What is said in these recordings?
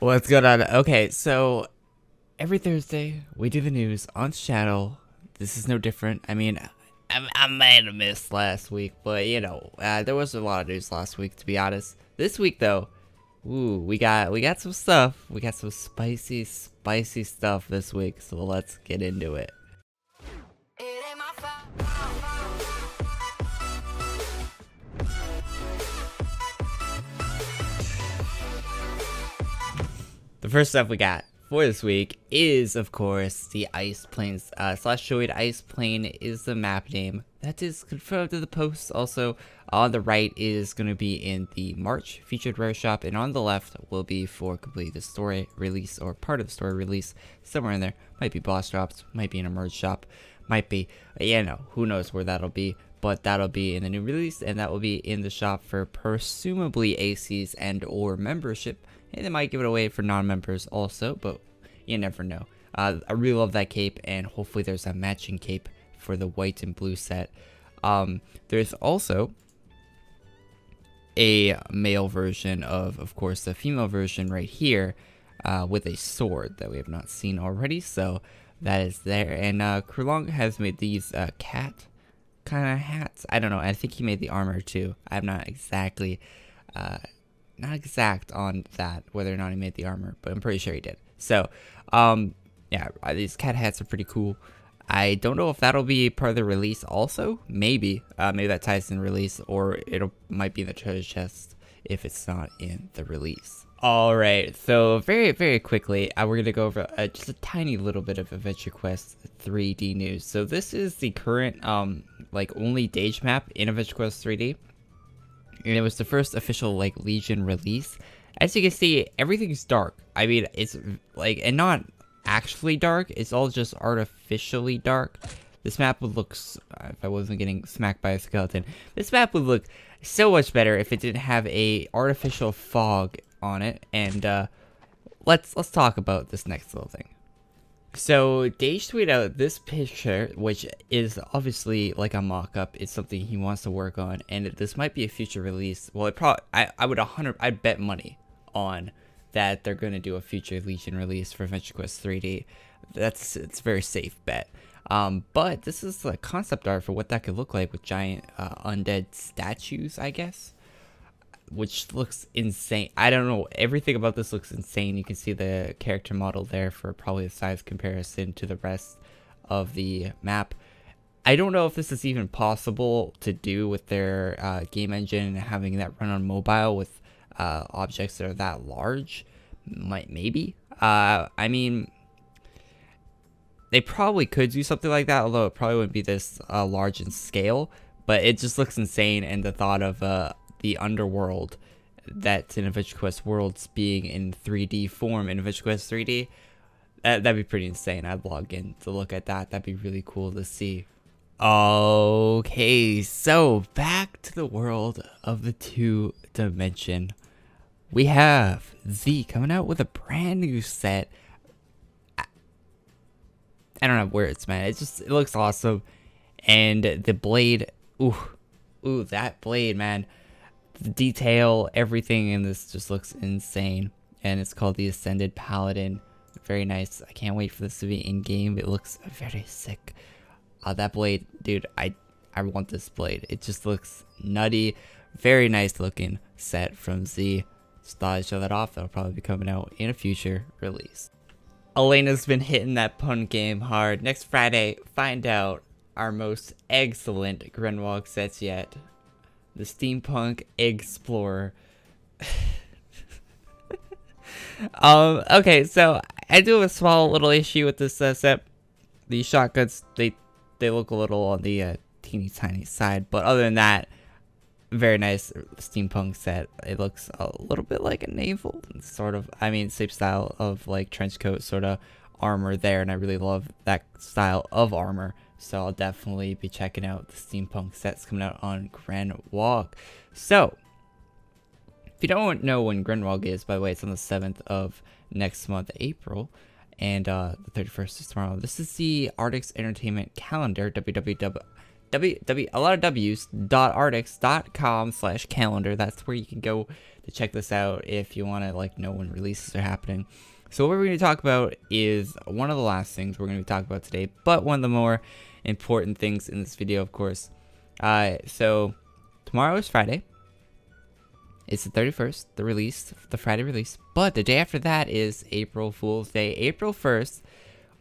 What's going on? Okay, so every Thursday we do the news on channel. This is no different. I mean, I, I might have missed last week, but you know, uh, there was a lot of news last week. To be honest, this week though, ooh, we got we got some stuff. We got some spicy, spicy stuff this week. So let's get into it. The first stuff we got for this week is, of course, the Ice Plains. Uh, Slashoid Ice Plane is the map name. That is confirmed to the post. Also, on the right is going to be in the March featured rare shop, and on the left will be for complete the story release or part of the story release. Somewhere in there. Might be boss drops, might be in a merge shop, might be, you know, who knows where that'll be. But that'll be in the new release, and that will be in the shop for presumably ACs and or membership. And they might give it away for non-members also, but you never know. Uh, I really love that cape, and hopefully there's a matching cape for the white and blue set. Um, there's also a male version of, of course, the female version right here uh, with a sword that we have not seen already. So that is there. And uh, Kurlong has made these uh, cat kind of hats. I don't know. I think he made the armor too. I'm not exactly uh, not exact on that, whether or not he made the armor, but I'm pretty sure he did. So, um, yeah, uh, these cat hats are pretty cool. I don't know if that'll be part of the release also. Maybe. Uh, maybe that ties in release, or it might be in the treasure chest if it's not in the release. Alright, so very, very quickly, uh, we're going to go over uh, just a tiny little bit of Adventure Quest 3D news. So this is the current, um, like, only Dage map in Adventure Quest 3D and it was the first official like Legion release. As you can see, everything's dark. I mean, it's like, and not actually dark, it's all just artificially dark. This map would look, if I wasn't getting smacked by a skeleton, this map would look so much better if it didn't have a artificial fog on it. And uh, let's let's talk about this next little thing. So Dage tweeted out this picture, which is obviously like a mock-up. It's something he wants to work on, and this might be a future release. Well, it probably I, I would 100 I'd bet money on that they're to do a future Legion release for Adventure Quest 3D. That's it's a very safe bet. Um, but this is the concept art for what that could look like with giant uh, undead statues, I guess which looks insane. I don't know. Everything about this looks insane. You can see the character model there for probably a size comparison to the rest of the map. I don't know if this is even possible to do with their uh, game engine and having that run on mobile with uh, objects that are that large. Might maybe. Uh, I mean, they probably could do something like that, although it probably wouldn't be this uh, large in scale. But it just looks insane, and the thought of uh, the underworld that's in Adventure Quest Worlds being in 3D form in Adventure Quest 3D, that, that'd be pretty insane. I'd log in to look at that. That'd be really cool to see. Okay, so back to the world of the two dimension. We have Z coming out with a brand new set. I, don't know have words, man. It just it looks awesome. And the blade, ooh, ooh, that blade, man the detail, everything in this just looks insane. And it's called the Ascended Paladin. Very nice. I can't wait for this to be in game. It looks very sick. Uh, that blade, dude, I I want this blade. It just looks nutty. Very nice looking set from Z. Just thought I'd show that off. That'll probably be coming out in a future release. Alina's been hitting that pun game hard. Next Friday, find out our most excellent Grenwog sets yet the Steampunk Explorer. um, okay, so I do have a small little issue with this uh, set. These shotguns, they they look a little on the uh, teeny tiny side, but other than that, very nice steampunk set. It looks a little bit like a naval, sort of. I mean, same style of like trench coat sort of armor there, and I really love that style of armor. So I'll definitely be checking out the steampunk sets coming out on Grenwog. So, if you don't know when Grenwog is, by the way, it's on the 7th of next month, April, and uh, the 31st is tomorrow. This is the Artix Entertainment calendar, www lot of w's dot artix.com slash calendar. That's where you can go to check this out if you want to like know when releases are happening. So what we're going to talk about is one of the last things we're going to talking about today, but one of the more important things in this video, of course. Uh, so tomorrow is Friday. It's the 31st, the release, the Friday release. But the day after that is April Fool's Day, April 1st.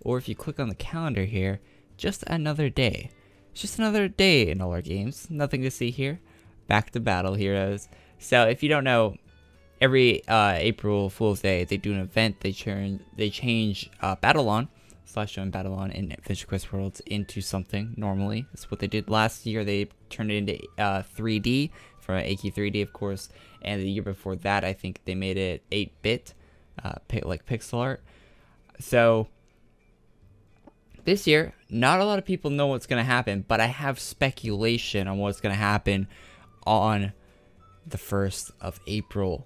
Or if you click on the calendar here, just another day. It's just another day in all our games. Nothing to see here. Back to battle, heroes. So if you don't know, every uh, April Fool's Day they do an event. They turn, they change uh, Battleon slash join Battleon and Adventure Quest Worlds into something normally. That's what they did last year. They turned it into uh, 3D for AQ 3D, of course. And the year before that, I think they made it 8-bit, uh, like pixel art. So this year, not a lot of people know what's going to happen, but I have speculation on what's going to happen on the 1st of April.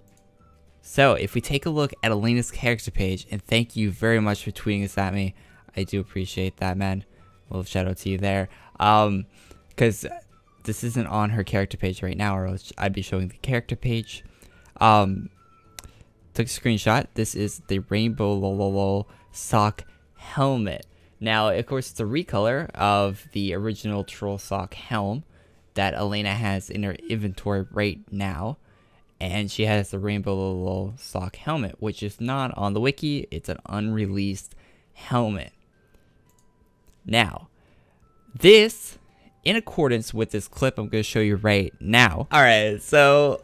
So, if we take a look at Alina's character page, and thank you very much for tweeting this at me, I do appreciate that, man. Little shout out to you there. Um, because this isn't on her character page right now, or else I'd be showing the character page. Um, took a screenshot. This is the Rainbow Lololo sock helmet. Now, of course, it's a recolor of the original Troll Sock helm that Alina has in her inventory right now. And she has the Rainbow Lololo Sock helmet, which is not on the wiki. It's an unreleased helmet. Now, this, in accordance with this clip I'm going to show you right now. Alright, so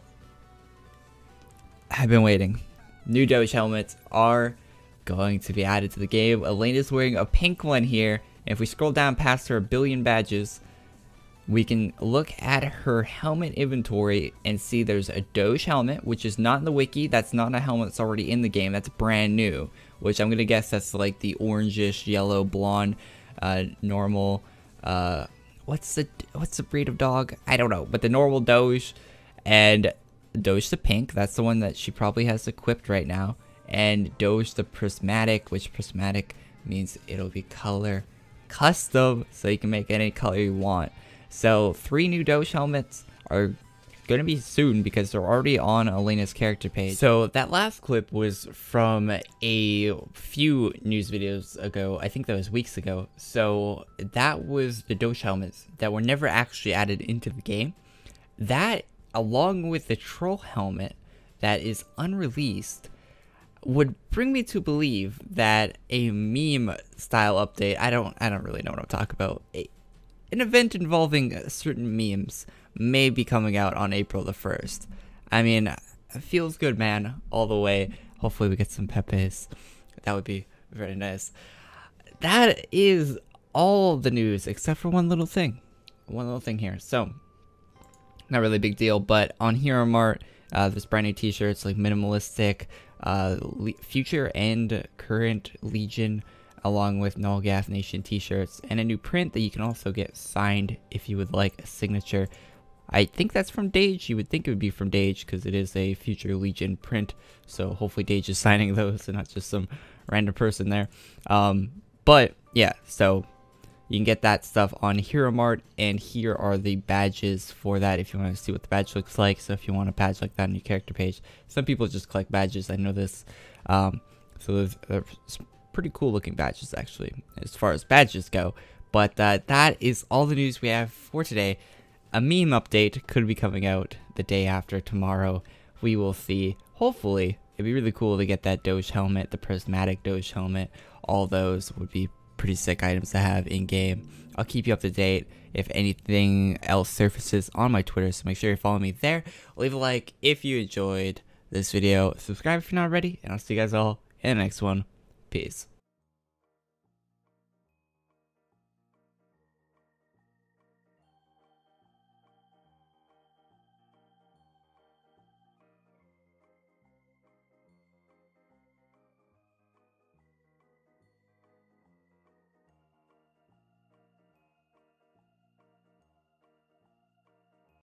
I've been waiting. New Doge helmets are going to be added to the game. Alina's wearing a pink one here. And if we scroll down past her billion badges, we can look at her helmet inventory and see there's a Doge helmet, which is not in the wiki. That's not a helmet that's already in the game. That's brand new, which I'm going to guess that's like the orangish, yellow, blonde, uh, normal, uh, what's the, what's the breed of dog? I don't know, but the normal Doge and Doge the pink. That's the one that she probably has equipped right now and Doge the prismatic, which prismatic means it'll be color custom, so you can make any color you want. So three new Doge helmets are gonna be soon because they're already on Alina's character page. So that last clip was from a few news videos ago. I think that was weeks ago. So that was the Doge helmets that were never actually added into the game. That along with the troll helmet that is unreleased would bring me to believe that a meme style update, I don't I don't really know what I'm talking about. A, an event involving certain memes may be coming out on April the 1st. I mean, feels good, man, all the way. Hopefully we get some Pepes. That would be very nice. That is all the news except for one little thing. One little thing here. So, not really a big deal, but on Hero Mart, uh, this brand new t-shirts like minimalistic, uh, future and current Legion, along with Null Nation t-shirts, and a new print that you can also get signed if you would like a signature. I think that's from Dage. You would think it would be from Dage because it is a Future Legion print. So hopefully Dage is signing those and not just some random person there. Um, but yeah, so you can get that stuff on Hero Mart, and here are the badges for that if you want to see what the badge looks like. So if you want a badge like that on your character page, some people just collect badges. I know this. Um, so there's, there's, pretty cool looking badges actually, as far as badges go. But uh, that is all the news we have for today. A meme update could be coming out the day after tomorrow. We will see. Hopefully, it'd be really cool to get that Doge helmet, the prismatic Doge helmet. All those would be pretty sick items to have in game. I'll keep you up to date if anything else surfaces on my Twitter, so make sure you follow me there. Leave a like if you enjoyed this video. Subscribe if you're not already, and I'll see you guys all in the next one. Peace.